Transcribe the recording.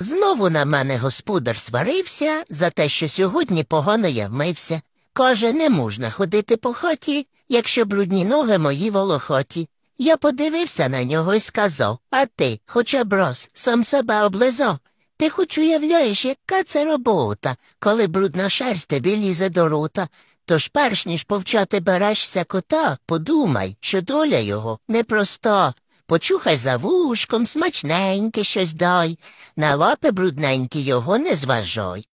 Знову на мене господар сварився за те, що сьогодні погано я вмився. Каже, не можна ходити по хаті, якщо брудні ноги мої волохоті. Я подивився на нього і сказав, а ти, хоча б раз, сам себе облизав. Ти хоч уявляєш, яка це робота, коли брудна шерсть тобі лізе до рота. Тож перш ніж повчати берешся кота, подумай, що доля його непроста. Почухай за вушком, смачненьке щось дай, на лапи брудненькі його не зважай.